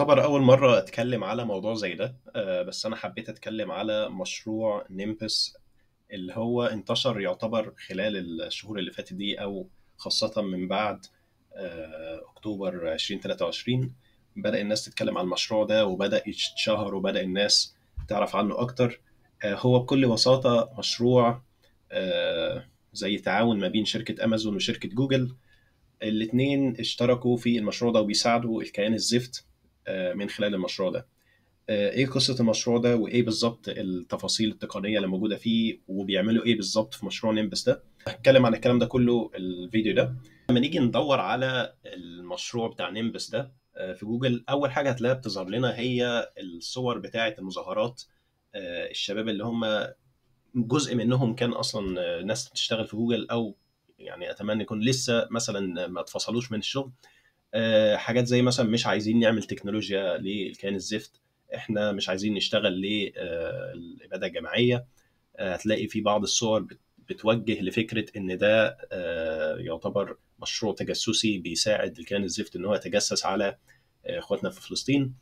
يعتبر أول مرة أتكلم على موضوع زي ده آه، بس أنا حبيت أتكلم على مشروع Nimbus اللي هو انتشر يعتبر خلال الشهور اللي فاتت دي أو خاصة من بعد آه، أكتوبر 2023 بدأ الناس تتكلم عن المشروع ده وبدأ يتشهر وبدأ الناس تعرف عنه أكتر. آه، هو بكل بساطة مشروع زي تعاون ما بين شركة أمازون وشركة جوجل الاتنين اشتركوا في المشروع ده وبيساعدوا الكيان الزفت. من خلال المشروع ده. آه، إيه قصة المشروع ده؟ وإيه بالظبط التفاصيل التقنية اللي موجودة فيه؟ وبيعملوا إيه بالظبط في مشروع نيمبس ده؟ هتكلم عن الكلام ده كله الفيديو ده. لما نيجي ندور على المشروع بتاع نيمبس ده آه، في جوجل أول حاجة هتلاقيها بتظهر لنا هي الصور بتاعة المظاهرات آه، الشباب اللي هم جزء منهم كان أصلا آه، ناس بتشتغل في جوجل أو يعني أتمنى يكون لسه مثلا ما اتفصلوش من الشغل. آه، حاجات زي مثلا مش عايزين نعمل تكنولوجيا للكيان الزفت. إحنا مش عايزين نشتغل للإبادة الجماعية. آه، هتلاقي في بعض الصور بت- بتوجه لفكرة إن ده آه، يعتبر مشروع تجسسي بيساعد الكيان الزفت إن هو يتجسس على آه، إخواتنا في فلسطين.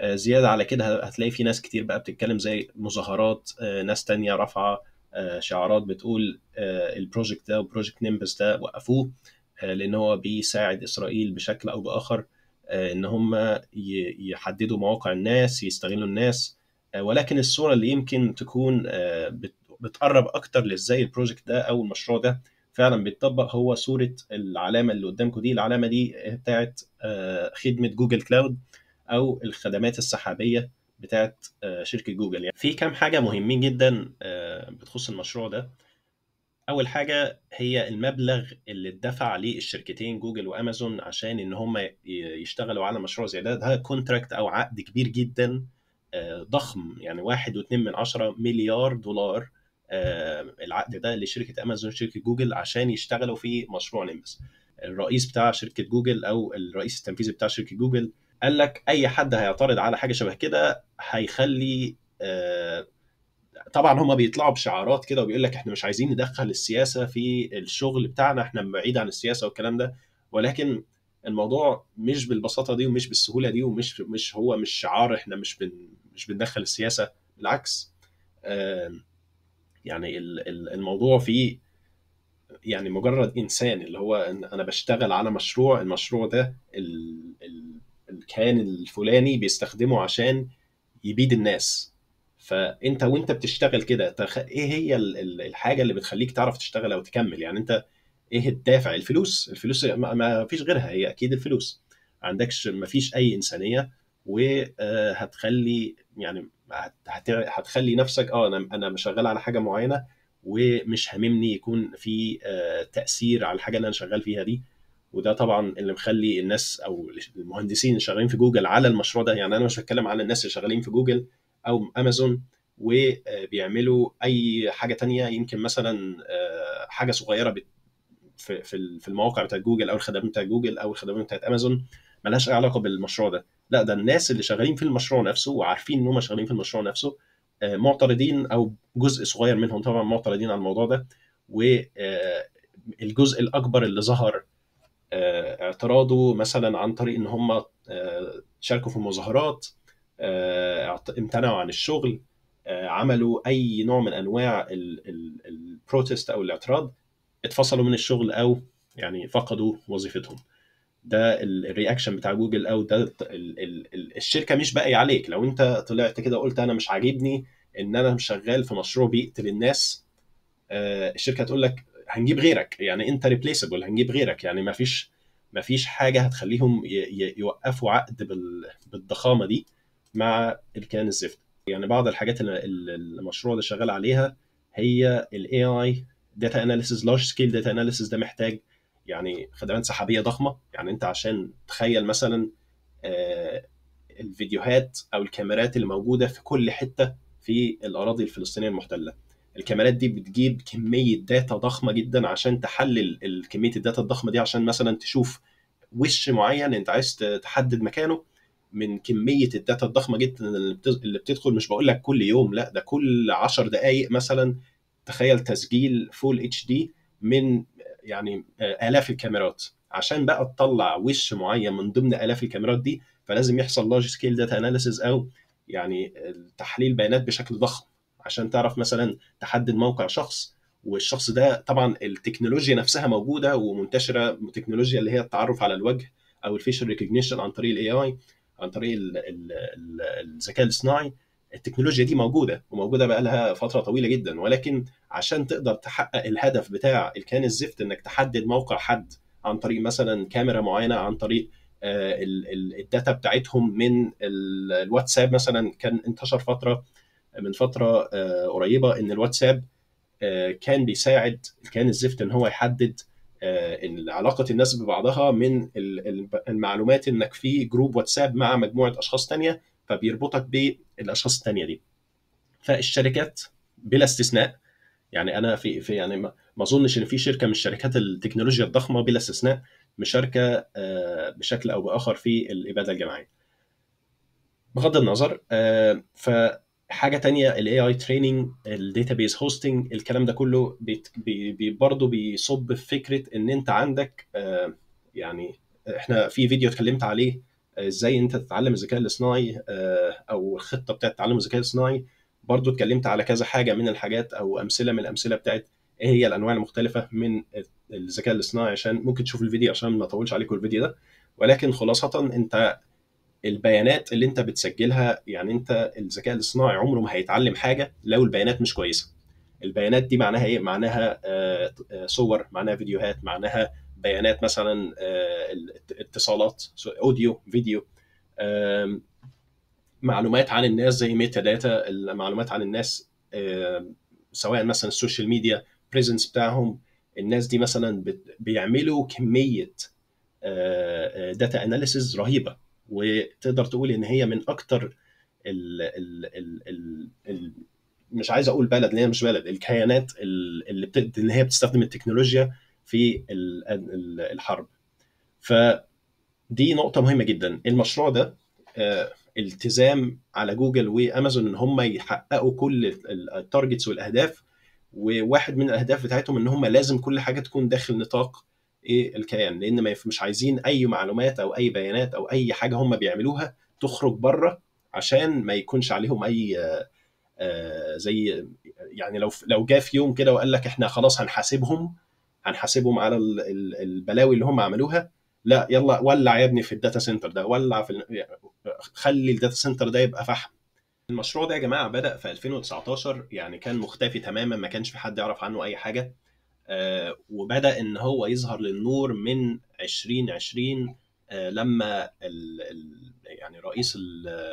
آه، زيادة على كده هتلاقي في ناس كتير بقى بتتكلم زي مظاهرات آه، ناس تانية رافعة آه، شعارات بتقول آه، ال project ده و project نيمبس ده وقفوه. آه، لأن هو بيساعد إسرائيل بشكل أو بآخر آه، إن هم يحددوا مواقع الناس يستغلوا الناس. آه، ولكن الصورة اللي يمكن تكون آه، بت- بتقرب أكتر لإزاي ال project ده أو المشروع ده فعلا بيتطبق هو صورة العلامة اللي قدامكم دي. العلامة دي بتاعت آه، خدمة جوجل كلاود أو الخدمات السحابية بتاعت آه، شركة جوجل. يعني في كام حاجة مهمين جدا آه، بتخص المشروع ده. أول حاجة هي المبلغ اللي اتدفع للشركتين جوجل وأمازون عشان إن هم يشتغلوا على مشروع زي ده ده contract أو عقد كبير جدا آه، ضخم. يعني واحد واتنين من عشرة مليار دولار آه، العقد ده لشركة أمازون وشركة جوجل عشان يشتغلوا في مشروع نيمبس الرئيس بتاع شركة جوجل أو الرئيس التنفيذي بتاع شركة جوجل قال لك أي حد هيعترض على حاجة شبه كده هيخلي آه، طبعا هما بيطلعوا بشعارات كده وبيقول لك إحنا مش عايزين ندخل السياسة في الشغل بتاعنا إحنا بعيد عن السياسة والكلام ده. ولكن الموضوع مش بالبساطة دي ومش بالسهولة دي ومش مش هو مش شعار إحنا مش بن مش بندخل السياسة بالعكس. يعني ال- ال- الموضوع فيه يعني مجرد إنسان اللي هو أنا بشتغل على مشروع المشروع ده ال- ال- الكيان الفلاني بيستخدمه عشان يبيد الناس. فانت وانت بتشتغل كده تخ... إيه هي ال- ال- الحاجة اللي بتخليك تعرف تشتغل أو تكمل؟ يعني انت إيه الدافع؟ الفلوس الفلوس ما, فيش غيرها هي أكيد الفلوس. ما عندكش ما فيش اي إنسانية وهتخلي يعني هت... هت- هتخلي نفسك آه أنا أنا شغال على حاجة معينة ومش هاممني يكون في آه، تأثير على الحاجة اللي أنا شغال فيها دي. وده طبعا اللي مخلي الناس أو المهندسين اللي شغالين في جوجل على المشروع ده. يعني أنا مش بتكلم على الناس اللي شغالين في جوجل أو امازون وبيعملوا أي حاجة تانية. يمكن مثلا آه، حاجة صغيرة في المواقع بتاعت جوجل أو الخدمات بتاعت جوجل أو الخدمات بتاعت امازون ملهاش أي علاقة بالمشروع ده. لا ده الناس اللي شغالين في المشروع نفسه وعارفين إن هم شغالين في المشروع نفسه آه، معترضين أو جزء صغير منهم طبعا معترضين على الموضوع ده. والجزء الأكبر اللي ظهر آه، اعتراضه مثلا عن طريق إن هم آه، شاركوا في مظاهرات آه، امتنعوا عن الشغل آه، عملوا أي نوع من أنواع ال protest أو الاعتراض اتفصلوا من الشغل أو يعني فقدوا وظيفتهم. ده ال- ال reaction بتاع جوجل أو ده ال- ال- ال- الشركة مش باقي عليك. لو أنت طلعت كده وقلت أنا مش عاجبني إن أنا شغال في مشروع بيقتل الناس آه، الشركة هتقول لك هنجيب غيرك. يعني أنت replaceable هنجيب غيرك. يعني ما فيش ما فيش حاجة هتخليهم يوقفوا عقد بال- بالضخامة دي. مع الكيان الزفت. يعني بعض الحاجات اللي المشروع ده شغال عليها هي ال AI data analysis large scale data analysis ده محتاج يعني خدمات سحابية ضخمة. يعني انت عشان تخيل مثلا آه، الفيديوهات أو الكاميرات اللي موجوده في كل حتة في الأراضي الفلسطينية المحتلة. الكاميرات دي بتجيب كمية data ضخمة جدا عشان تحلل ال- كمية ال data الضخمة دي عشان مثلا تشوف وش معين انت عايز تحدد مكانه. من كمية ال data الضخمة جدا اللي بت- اللي بتدخل مش بقول لك كل يوم لا ده كل 10 دقائق مثلا تخيل تسجيل full HD من يعني آه، آلاف الكاميرات. عشان بقى تطلع وش معين من ضمن آلاف الكاميرات دي فلازم يحصل large scale data analysis أو يعني تحليل بيانات بشكل ضخم. عشان تعرف مثلا تحدد موقع شخص والشخص ده طبعا التكنولوجيا نفسها موجودة ومنتشرة تكنولوجيا اللي هي التعرف على الوجه أو ال facial recognition عن طريق ال AI عن طريق الذكاء الاصطناعي التكنولوجيا دي موجودة وموجودة بقى لها فترة طويلة جدا ولكن عشان تقدر تحقق الهدف بتاع الكيان الزفت إنك تحدد موقع حد عن طريق مثلا كاميرا معينة عن طريق ال data بتاعتهم من الواتساب مثلا كان انتشر فترة من فترة قريبة إن الواتساب كان بيساعد الكيان الزفت إن هو يحدد علاقة الناس ببعضها من المعلومات إنك في group واتساب مع مجموعة أشخاص تانية فبيربطك بالأشخاص التانية دي فالشركات بلا استثناء يعني أنا في في يعني ما أظنش إن في شركة من شركات التكنولوجيا الضخمة بلا استثناء مشاركة بشكل أو بآخر في الإبادة الجماعية. بغض النظر فحاجه تانية ال AI training ال database hosting الكلام ده كله بي برضه بيصب في فكرة إن أنت عندك يعني إحنا في فيديو اتكلمت عليه إزاي أنت تتعلم الذكاء الاصطناعي أو الخطة بتاعت تعلم الذكاء الاصطناعي. برضو اتكلمت على كذا حاجة من الحاجات أو أمثلة من الأمثلة بتاعت إيه هي الأنواع المختلفة من الذكاء الاصطناعي عشان ممكن تشوف الفيديو عشان ما أطولش عليكم الفيديو ده. ولكن خلاصة أنت البيانات اللي انت بتسجلها يعني انت الذكاء الاصطناعي عمره ما هيتعلم حاجة لو البيانات مش كويسة. البيانات دي معناها إيه؟ معناها صور معناها فيديوهات معناها بيانات مثلا اتصالات audio فيديو معلومات عن الناس زي metadata المعلومات عن الناس سواء مثلا ال social media presence بتاعهم. الناس دي مثلا بيعملوا كمية data analysis رهيبة. وتقدر تقول إن هي من أكتر ال ال ال ال ال مش عايز أقول بلد لأن مش بلد الكيانات اللي بت... إن هي بتستخدم التكنولوجيا في الحرب. فدي نقطة مهمة جدا. المشروع ده التزام على جوجل وأمازون إن هم يحققوا كل ال targets والأهداف وواحد من الأهداف بتاعتهم إن هم لازم كل حاجة تكون داخل نطاق إيه الكيان؟ لأن ما مش عايزين أي معلومات أو أي بيانات أو أي حاجة هم بيعملوها تخرج بره عشان ما يكونش عليهم أي آه زي يعني لو لو جه في يوم كده وقال لك إحنا خلاص هنحاسبهم هنحاسبهم على البلاوي اللي هم عملوها لا يلا ولع يا ابني في ال data center ده ولع في خلي ال data center ده يبقى فحم. المشروع ده يا جماعة بدأ في 2019 يعني كان مختفي تماما ما كانش في حد يعرف عنه أي حاجة. وبدأ إن هو يظهر للنور من 2020 آه لما يعني رئيس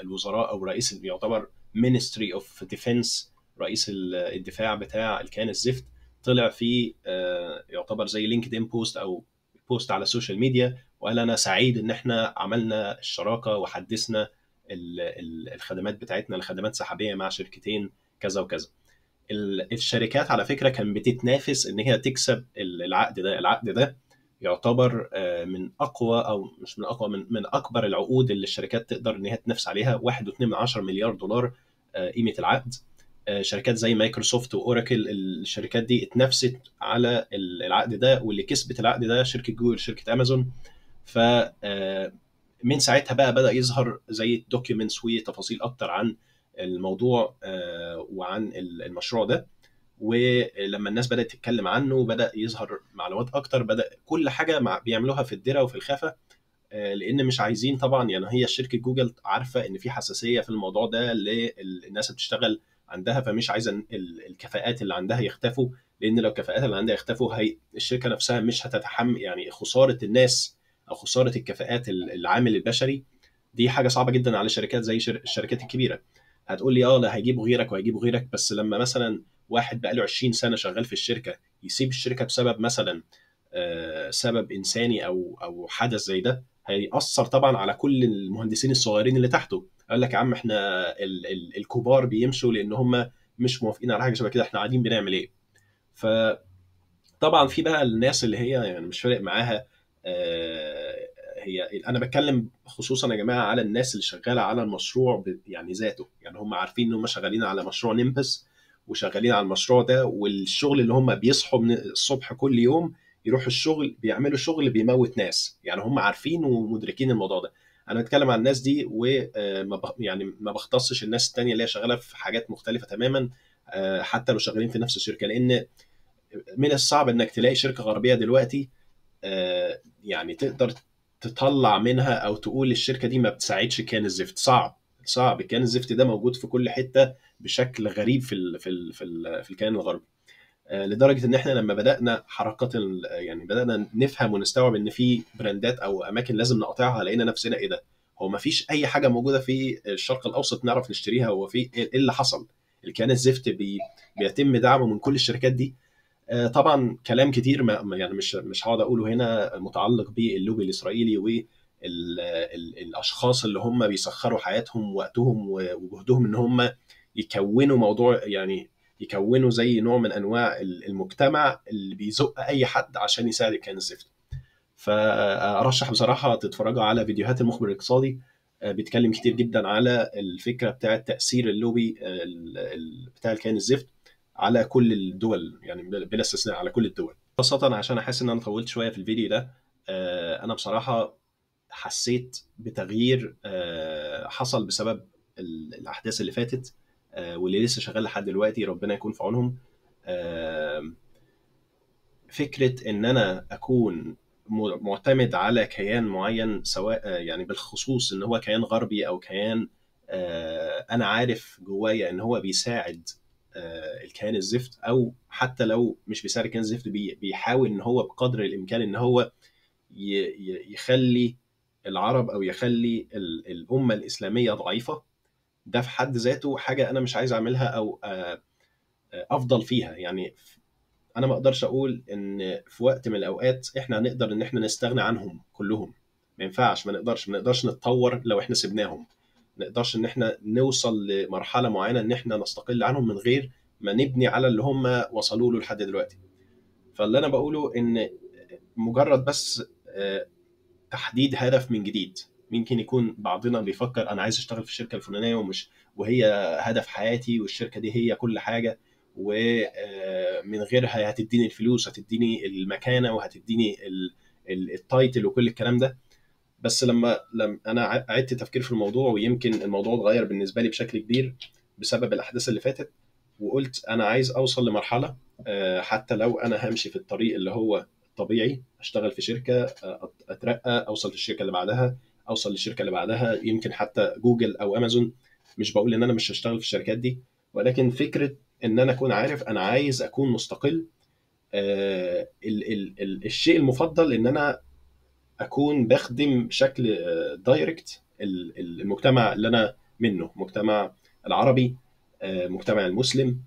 الوزراء أو رئيس يعتبر Ministry of Defense رئيس الدفاع بتاع الكيان الزفت طلع في آه يعتبر زي LinkedIn post أو post على ال social media وقال أنا سعيد إن إحنا عملنا الشراكة وحدثنا الخدمات بتاعتنا لخدمات سحابيه مع شركتين كذا وكذا. الشركات على فكرة كان بتتنافس إن هي تكسب العقد ده العقد ده يعتبر من أقوى أو مش من أقوى من من أكبر العقود اللي الشركات تقدر إن هي تنافس عليها 1.2 مليار دولار قيمة العقد. شركات زي مايكروسوفت وأوراكل الشركات دي اتنافست على العقد ده واللي كسبت العقد ده شركة جوجل شركة أمازون. ف من ساعتها بقى بدأ يظهر زي documents وتفاصيل أكتر عن الموضوع وعن المشروع ده. ولما الناس بدأت تتكلم عنه بدأ يظهر معلومات أكتر بدأ كل حاجة بيعملوها في الدرا وفي الخفا لأن مش عايزين طبعا يعني هي شركة جوجل عارفة إن في حساسية في الموضوع ده للناس اللي بتشتغل عندها فمش عايزة الكفاءات اللي عندها يختفوا لأن لو الكفاءات اللي عندها يختفوا هي الشركة نفسها مش هتتحمل يعني خسارة الناس أو خسارة الكفاءات العامل البشري دي حاجة صعبة جدا على شركات زي الشركات الكبيرة. هتقول لي آه لا هيجيبوا غيرك وهيجيبوا غيرك. بس لما مثلا واحد بقاله 20 سنة شغال في الشركة يسيب الشركة بسبب مثلا آه سبب إنساني أو أو حدث زي ده هيأثر طبعا على كل المهندسين الصغيرين اللي تحته. قال لك يا عم إحنا ال ال الكبار بيمشوا لأن هم مش موافقين على حاجة شبه كده إحنا قاعدين بنعمل إيه؟ ف طبعا في بقى الناس اللي هي يعني مش فارق معاها آه هي أنا بتكلم خصوصا يا جماعة على الناس اللي شغالة على المشروع يعني ذاته. يعني هم عارفين إن هم شغالين على مشروع نيمبس وشغالين على المشروع ده والشغل اللي هم بيصحوا من الصبح كل يوم يروحوا الشغل بيعملوا شغل بيموت ناس. يعني هم عارفين ومدركين الموضوع ده. أنا بتكلم عن الناس دي وما يعني ما بختصش الناس التانية اللي هي شغالة في حاجات مختلفة تماما آه، حتى لو شغالين في نفس الشركة. لأن من الصعب إنك تلاقي شركة غربية دلوقتي آه، يعني تقدر تطلع منها أو تقول الشركة دي ما بتساعدش كيان الزفت. صعب صعب. كيان الزفت ده موجود في كل حتة بشكل غريب في ال في ال في, ال في الكيان الغربي. آه، لدرجة إن إحنا لما بدأنا حركات يعني بدأنا نفهم ونستوعب إن في brandات أو أماكن لازم نقاطعها لقينا نفسنا إيه ده؟ هو ما فيش أي حاجة موجودة في الشرق الأوسط نعرف نشتريها هو في إيه اللي حصل؟ الكيان الزفت بي بيتم دعمه من كل الشركات دي؟ طبعا كلام كتير ما يعني مش مش هقعد أقوله هنا متعلق باللوبي الإسرائيلي والاشخاص اللي هم بيسخروا حياتهم ووقتهم وجهدهم إن هم يكونوا موضوع يعني يكونوا زي نوع من أنواع المجتمع اللي بيزق أي حد عشان يساعد الكيان الزفت فأرشح بصراحة تتفرجوا على فيديوهات المخبر الاقتصادي آه، بيتكلم كتير جدا على الفكرة بتاعة تأثير اللوبي بتاع الكيان الزفت على كل الدول يعني بلا استثناء على كل الدول. خاصة عشان أحس إن أنا طولت شوية في الفيديو ده آه، أنا بصراحة حسيت بتغيير آه، حصل بسبب الأحداث اللي فاتت واللي لسه شغال لحد دلوقتي ربنا يكون في عونهم. فكرة إن أنا أكون معتمد على كيان معين سواء يعني بالخصوص إن هو كيان غربي أو كيان آه، أنا عارف جوايا إن هو بيساعد آه، الكيان الزفت أو حتى لو مش بيساعد الكيان الزفت بيحاول إن هو بقدر الإمكان إن هو يخلي العرب أو يخلي الأمة الإسلامية ضعيفة. ده في حد ذاته حاجة أنا مش عايز أعملها أو آه، أفضل فيها. يعني أنا ما أقدرش أقول إن في وقت من الأوقات إحنا هنقدر إن إحنا نستغنى عنهم كلهم. ما ينفعش ما نقدرش ما نقدرش نتطور لو إحنا سيبناهم. ما نقدرش إن إحنا نوصل لمرحلة معينة إن إحنا نستقل عنهم من غير ما نبني على اللي هم وصلوا له لحد دلوقتي. فاللي أنا بقوله إن مجرد بس آه، تحديد هدف من جديد ممكن يكون بعضنا بيفكر أنا عايز أشتغل في الشركة الفلانية ومش وهي هدف حياتي والشركة دي هي كل حاجة ومن آه، غيرها هتديني الفلوس هتديني المكانة وهتديني التايتل وكل الكلام ده. بس لما لما أنا عدت تفكير في الموضوع ويمكن الموضوع اتغير بالنسبة لي بشكل كبير بسبب الأحداث اللي فاتت وقلت أنا عايز أوصل لمرحلة آه، حتى لو أنا همشي في الطريق اللي هو طبيعي أشتغل في شركة آه، أترقى أوصل للشركه اللي بعدها أوصل للشركة اللي بعدها يمكن حتى جوجل أو أمازون مش بقول إن أنا مش هشتغل في الشركات دي ولكن فكرة إن أنا أكون عارف أنا عايز أكون مستقل آه ال ال ال الشيء المفضل إن أنا أكون بخدم بشكل direct آه، المجتمع اللي أنا منه مجتمع العربي آه مجتمع المسلم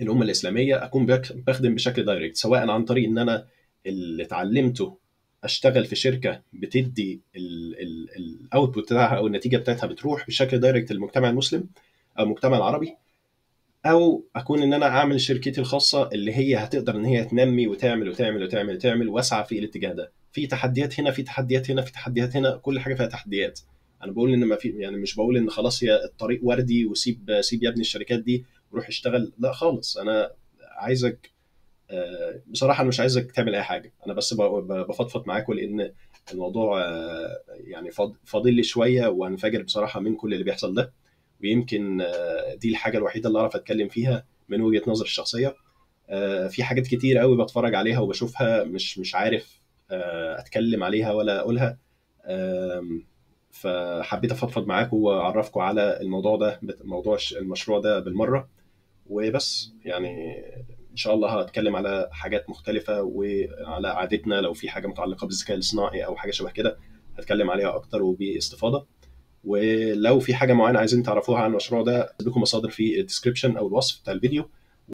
الأمة الإسلامية أكون بخدم بشكل direct سواء عن طريق إن أنا اللي اتعلمته أشتغل في شركة بتدي ال output بتاعها أو النتيجة بتاعتها بتروح بشكل direct للمجتمع المسلم أو المجتمع العربي أو أكون إن أنا أعمل شركتي الخاصة اللي هي هتقدر إن هي تنمي وتعمل وتعمل وتعمل وتعمل وأسعى في الاتجاه ده. في تحديات هنا في تحديات هنا في تحديات هنا كل حاجة فيها تحديات. أنا بقول إن ما في يعني مش بقول إن خلاص هي الطريق وردي وسيب سيب يا ابني الشركات دي وروح اشتغل. لا خالص. أنا عايزك آه، بصراحة أنا مش عايزك تعمل أي حاجة. أنا بس بفضفض معاكم لأن الموضوع آه، يعني فاضل لي شوية وهنفجر بصراحة من كل اللي بيحصل ده. ويمكن آه، دي الحاجة الوحيدة اللي أعرف أتكلم فيها من وجهة نظري الشخصية. في حاجات كتير قوي بتفرج عليها وبشوفها مش مش عارف أتكلم عليها ولا أقولها. فحبيت أفضفض معاكم واعرفكم على الموضوع ده موضوع المشروع ده بالمرة. وبس يعني إن شاء الله هتكلم على حاجات مختلفة وعلى عادتنا لو في حاجة متعلقة بالذكاء الاصطناعي أو حاجة شبه كده هتكلم عليها أكتر وباستفاضة. ولو في حاجة معينة عايزين تعرفوها عن المشروع ده لكم مصادر في الديسكربشن أو الوصف بتاع الفيديو.